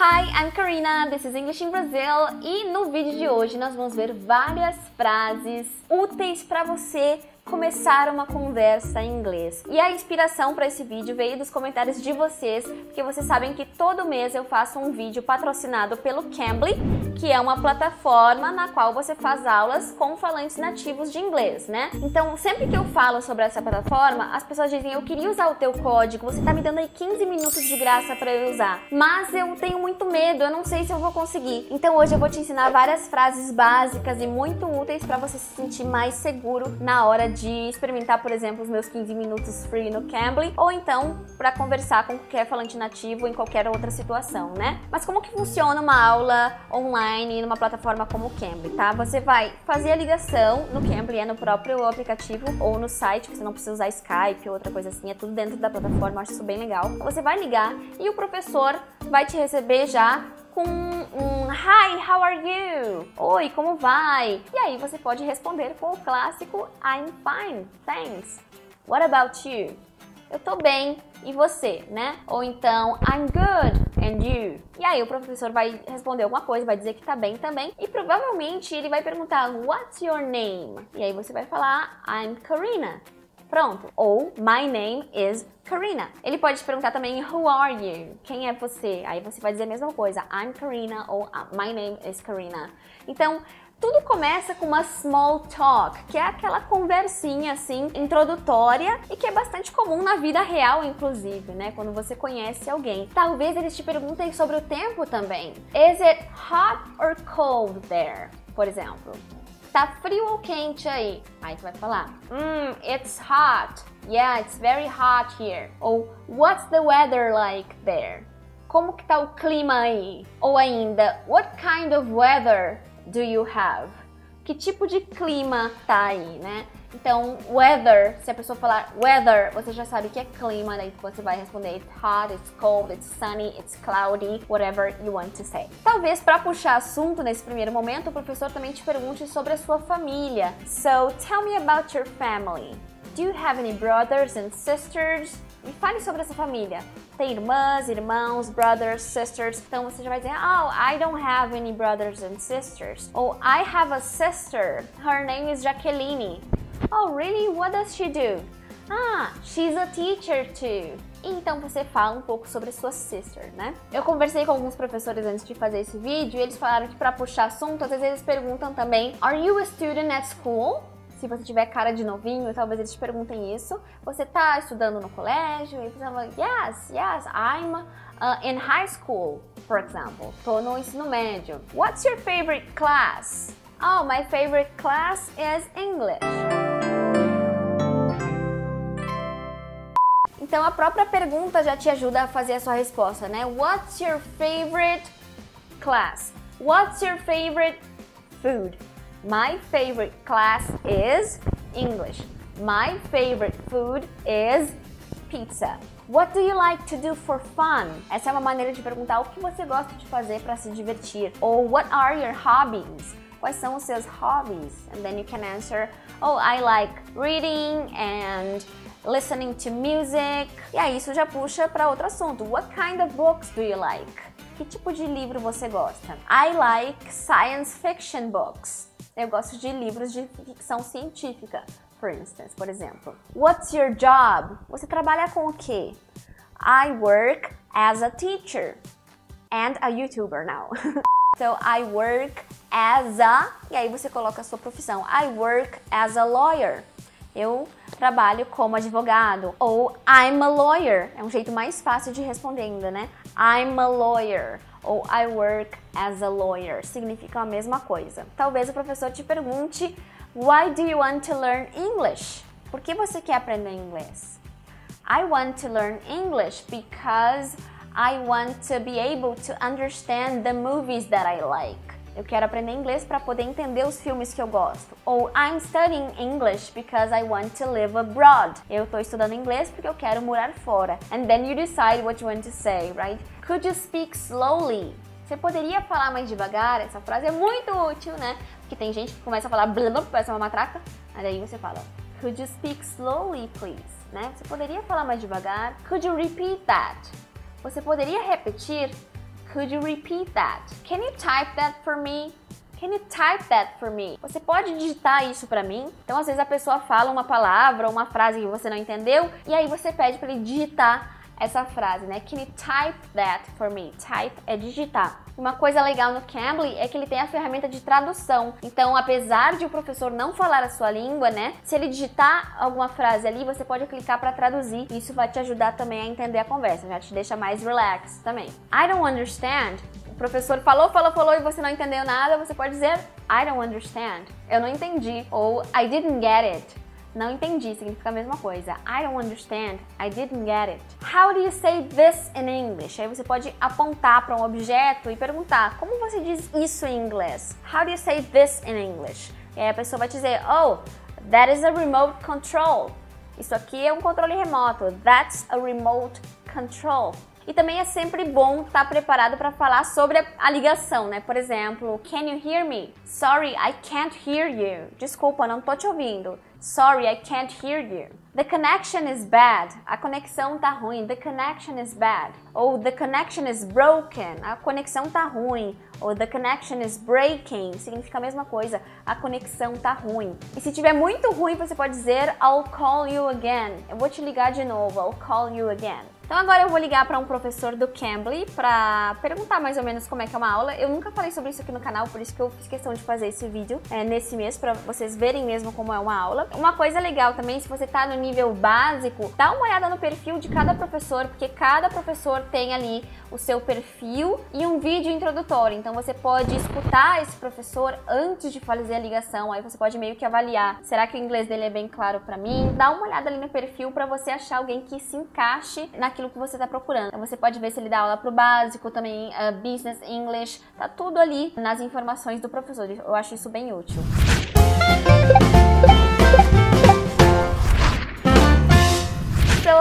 Hi, I'm Karina, this is English in Brazil. E no vídeo de hoje nós vamos ver várias frases úteis para você começar uma conversa em inglês. E a inspiração para esse vídeo veio dos comentários de vocês, porque vocês sabem que todo mês eu faço um vídeo patrocinado pelo Cambly, que é uma plataforma na qual você faz aulas com falantes nativos de inglês, né? Então, sempre que eu falo sobre essa plataforma, as pessoas dizem: "Eu queria usar o teu código, você tá me dando aí 15 minutos de graça para eu usar". Mas eu tenho muito medo, eu não sei se eu vou conseguir. Então, hoje eu vou te ensinar várias frases básicas e muito úteis para você se sentir mais seguro na hora de de experimentar, por exemplo, os meus 15 minutos free no Cambly, ou então para conversar com qualquer falante nativo em qualquer outra situação, né? Mas como que funciona uma aula online numa plataforma como o Cambly, tá? Você vai fazer a ligação no Cambly, é no próprio aplicativo ou no site, você não precisa usar Skype ou outra coisa assim, é tudo dentro da plataforma, acho isso bem legal. Você vai ligar e o professor vai te receber já com um Hi, how are you? Oi, como vai? E aí você pode responder com o clássico I'm fine, thanks. What about you? Eu tô bem, e você, né? Ou então I'm good, and you? E aí o professor vai responder alguma coisa, vai dizer que tá bem também, e provavelmente ele vai perguntar What's your name? E aí você vai falar I'm Karina. Pronto. Ou My name is Karina. Ele pode te perguntar também Who are you? Quem é você? Aí você vai dizer a mesma coisa. I'm Karina ou ah, My name is Karina. Então, tudo começa com uma small talk, que é aquela conversinha assim introdutória e que é bastante comum na vida real, inclusive, né? Quando você conhece alguém. Talvez eles te perguntem sobre o tempo também. Is it hot or cold there? Por exemplo. Tá frio ou quente aí? Aí tu vai falar, hmm, it's hot. Yeah, it's very hot here. Ou what's the weather like there? Como que tá o clima aí? Ou ainda, what kind of weather do you have? Que tipo de clima tá aí, né? Então, weather, se a pessoa falar weather, você já sabe que é clima, daí você vai responder it's hot, it's cold, it's sunny, it's cloudy, whatever you want to say. Talvez para puxar assunto nesse primeiro momento, o professor também te pergunte sobre a sua família. So, tell me about your family. Do you have any brothers and sisters? Me fale sobre essa família. Tem irmãs, irmãos, brothers, sisters. Então você já vai dizer, oh, I don't have any brothers and sisters. Ou I have a sister. Her name is Jaqueline. Oh, really? What does she do? Ah, she's a teacher too. Então você fala um pouco sobre sua sister, né? Eu conversei com alguns professores antes de fazer esse vídeo e eles falaram que para puxar assunto, às vezes eles perguntam também: Are you a student at school? Se você tiver cara de novinho, talvez eles te perguntem isso. Você tá estudando no colégio? E você fala: Yes, yes, I'm uh, in high school, for example. Tô no ensino médio. What's your favorite class? Oh, my favorite class is English. Então a própria pergunta já te ajuda a fazer a sua resposta, né? What's your favorite class? What's your favorite food? My favorite class is English. My favorite food is pizza. What do you like to do for fun? Essa é uma maneira de perguntar o que você gosta de fazer para se divertir. Ou what are your hobbies? Quais são os seus hobbies? And then you can answer, oh, I like reading and listening to music. E aí isso já puxa para outro assunto. What kind of books do you like? Que tipo de livro você gosta? I like science fiction books. Eu gosto de livros de ficção científica, for instance, por exemplo. What's your job? Você trabalha com o quê? I work as a teacher and a YouTuber now. so I work as a, e aí você coloca a sua profissão. I work as a lawyer. Eu trabalho como advogado. Ou I'm a lawyer. É um jeito mais fácil de responder ainda, né? I'm a lawyer. Ou I work as a lawyer. Significam a mesma coisa. Talvez o professor te pergunte: Why do you want to learn English? Por que você quer aprender inglês? I want to learn English because I want to be able to understand the movies that I like. Eu quero aprender inglês para poder entender os filmes que eu gosto. Ou I'm studying English because I want to live abroad. Eu estou estudando inglês porque eu quero morar fora. And then you decide what you want to say, right? Could you speak slowly? Você poderia falar mais devagar? Essa frase é muito útil, né? Porque tem gente que começa a falar blá blá, parece uma matraca. Aí você fala, Could you speak slowly, please? Né? Você poderia falar mais devagar? Could you repeat that? Você poderia repetir? Could you repeat that? Can you type that for me? Can you type that for me? Você pode digitar isso para mim? Então, às vezes a pessoa fala uma palavra ou uma frase que você não entendeu e aí você pede para ele digitar essa frase, né? Can you type that for me? Type é digitar. Uma coisa legal no Cambly é que ele tem a ferramenta de tradução. Então, apesar de o professor não falar a sua língua, né? Se ele digitar alguma frase ali, você pode clicar para traduzir. Isso vai te ajudar também a entender a conversa, já te deixa mais relax também. I don't understand professor falou, falou, falou e você não entendeu nada, você pode dizer I don't understand. Eu não entendi. Ou I didn't get it. Não entendi, significa a mesma coisa. I don't understand. I didn't get it. How do you say this in English? Aí você pode apontar para um objeto e perguntar: como você diz isso em inglês? How do you say this in English? E aí a pessoa vai dizer: Oh, that is a remote control. Isso aqui é um controle remoto. That's a remote control. E também é sempre bom estar tá preparado para falar sobre a ligação, né? Por exemplo, Can you hear me? Sorry, I can't hear you. Desculpa, não tô te ouvindo. Sorry, I can't hear you. The connection is bad. A conexão tá ruim. The connection is bad. Ou the connection is broken. A conexão tá ruim. Ou the connection is breaking. Significa a mesma coisa. A conexão tá ruim. E se tiver muito ruim, você pode dizer I'll call you again. Eu vou te ligar de novo. I'll call you again. Então agora eu vou ligar para um professor do Cambly para perguntar mais ou menos como é que é uma aula. Eu nunca falei sobre isso aqui no canal, por isso que eu fiz questão de fazer esse vídeo é, nesse mês para vocês verem mesmo como é uma aula. Uma coisa legal também, se você está no nível básico, dá uma olhada no perfil de cada professor, porque cada professor tem ali o seu perfil e um vídeo introdutório. Então você pode escutar esse professor antes de fazer a ligação. Aí você pode meio que avaliar, será que o inglês dele é bem claro para mim? Dá uma olhada ali no perfil para você achar alguém que se encaixe naquilo aquilo que você está procurando. Então você pode ver se ele dá aula para o básico, também uh, business English, tá tudo ali nas informações do professor. Eu acho isso bem útil.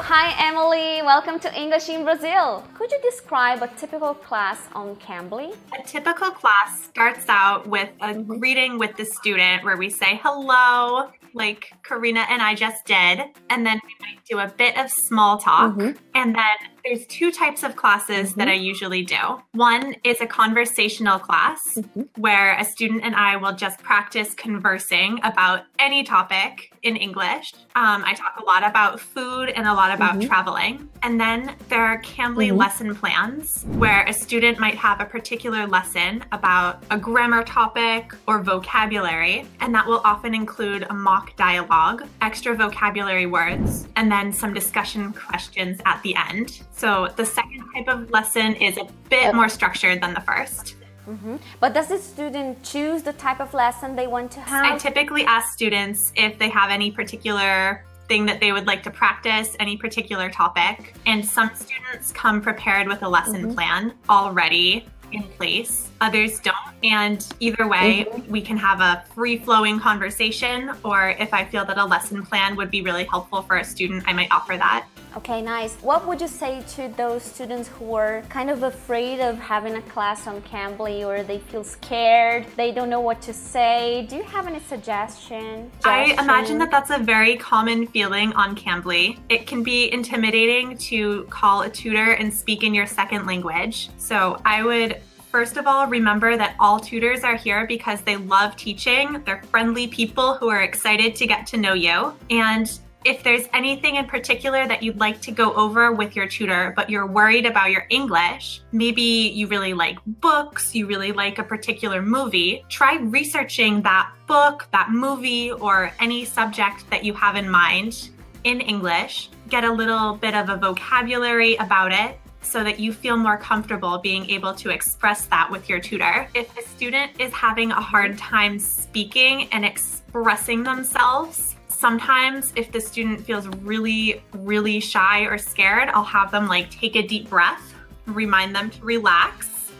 Hi Emily, welcome to English in Brazil. Could you describe a typical class on Cambly? A typical class starts out with a greeting with the student where we say hello, like Karina and I just did. And then we might do a bit of small talk. Mm-hmm. And then there's two types of classes mm-hmm. that I usually do. One is a conversational class mm-hmm. where a student and I will just practice conversing about any topic in English. Um, I talk a lot about food and a lot about mm-hmm. traveling. And then there are Cambly mm-hmm. lesson plans where a student might have a particular lesson about a grammar topic or vocabulary. And that will often include a mock dialogue, extra vocabulary words, and then some discussion questions at the end. So the second type of lesson is a bit more structured than the 1st mm-hmm. But does the student choose the type of lesson they want to have? I typically ask students if they have any particular thing that they would like to practice, any particular topic. And some students come prepared with a lesson mm-hmm. plan already in place, others don't. And either way, mm-hmm. we can have a free flowing conversation, or if I feel that a lesson plan would be really helpful for a student, I might offer that. Okay, nice. What would you say to those students who are kind of afraid of having a class on Cambly or they feel scared, they don't know what to say? Do you have any suggestion? I imagine that that's a very common feeling on Cambly. It can be intimidating to call a tutor and speak in your second language. So I would First of all, remember that all tutors are here because they love teaching. They're friendly people who are excited to get to know you. And if there's anything in particular that you'd like to go over with your tutor, but you're worried about your English, maybe you really like books, you really like a particular movie, try researching that book, that movie, or any subject that you have in mind in English. Get a little bit of a vocabulary about it so that you feel more comfortable being able to express that with your tutor. If a student is having a hard time speaking and expressing themselves, sometimes if the student feels really, really shy or scared, I'll have them like take a deep breath, remind them to relax.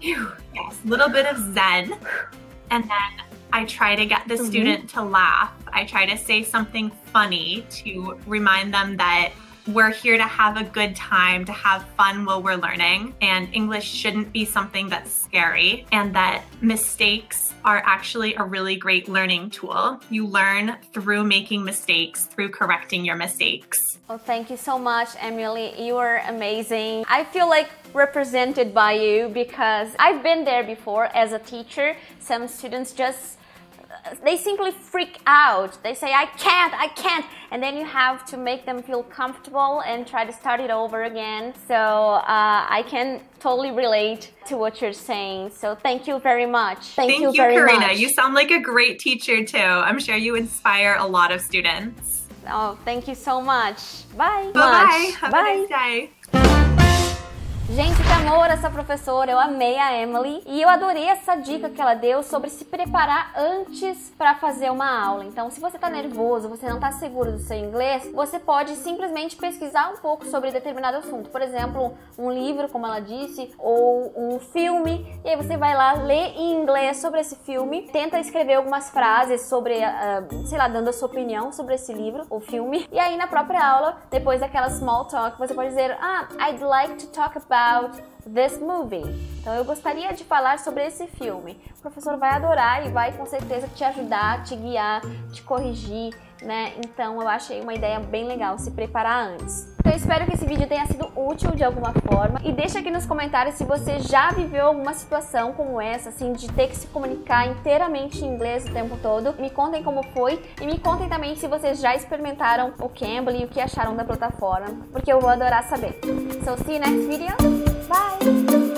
Whew, yes, a little bit of zen. And then I try to get the mm-hmm. student to laugh. I try to say something funny to remind them that we're here to have a good time, to have fun while we're learning, and English shouldn't be something that's scary, and that mistakes are actually a really great learning tool. You learn through making mistakes, through correcting your mistakes. Well, thank you so much, Emily. You are amazing. I feel like represented by you because I've been there before as a teacher. Some students just they simply freak out. They say, I can't, I can't. And then you have to make them feel comfortable and try to start it over again. So uh, I can totally relate to what you're saying. So thank you very much. Thank, thank you, you very Karina. much. You sound like a great teacher too. I'm sure you inspire a lot of students. Oh, thank you so much. Bye. Bye-bye. Have Bye. a nice day. Gente, que amor essa professora, eu amei a Emily e eu adorei essa dica que ela deu sobre se preparar antes para fazer uma aula. Então, se você tá nervoso, você não tá seguro do seu inglês, você pode simplesmente pesquisar um pouco sobre determinado assunto. Por exemplo, um livro, como ela disse, ou um filme, e aí você vai lá ler em inglês sobre esse filme, tenta escrever algumas frases sobre, uh, sei lá, dando a sua opinião sobre esse livro ou filme, e aí na própria aula, depois daquela small talk, você pode dizer: "Ah, I'd like to talk about about this movie. Então eu gostaria de falar sobre esse filme. O professor vai adorar e vai com certeza te ajudar, te guiar, te corrigir, né? Então eu achei uma ideia bem legal se preparar antes. Então eu espero que esse vídeo tenha sido útil de alguma forma e deixa aqui nos comentários se você já viveu alguma situação como essa, assim, de ter que se comunicar inteiramente em inglês o tempo todo. Me contem como foi e me contem também se vocês já experimentaram o Cambly e o que acharam da plataforma, porque eu vou adorar saber. So see you next video. Bye!